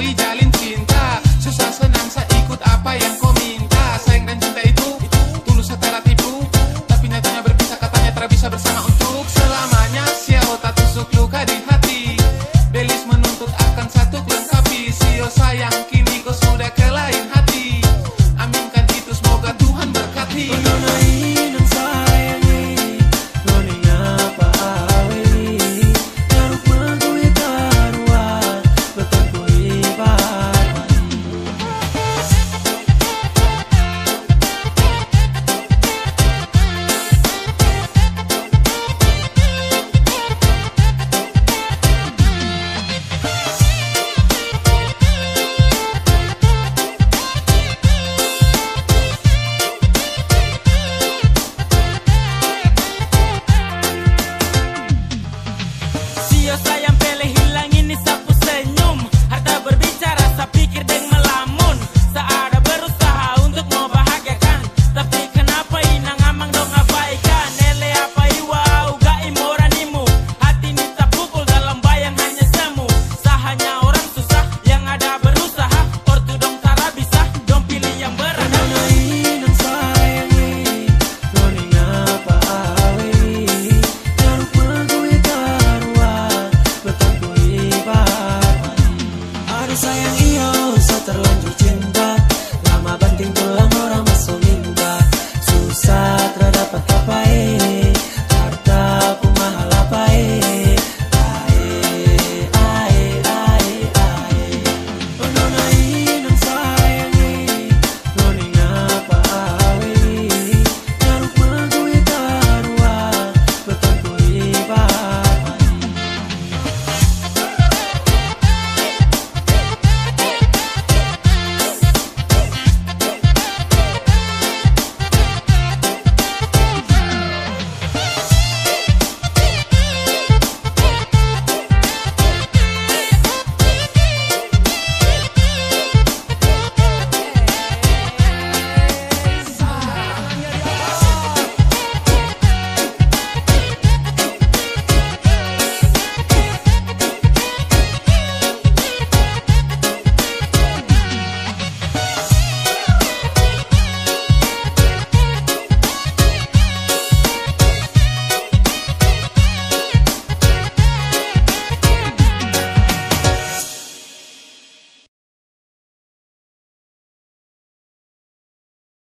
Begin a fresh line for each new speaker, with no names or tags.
y ya